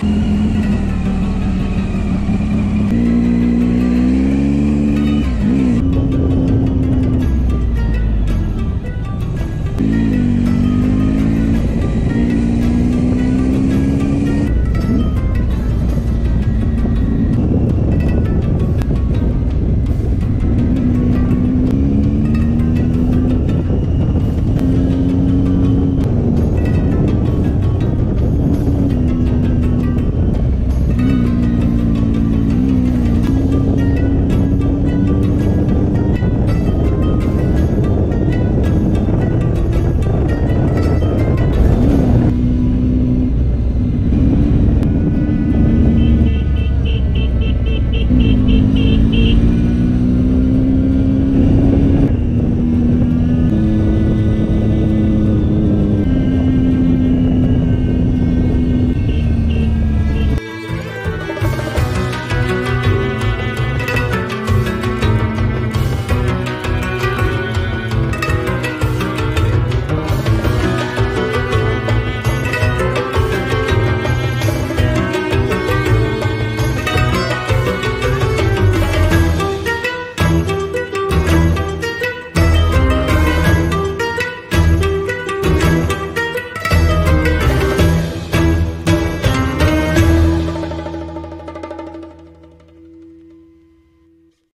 Mm-hmm.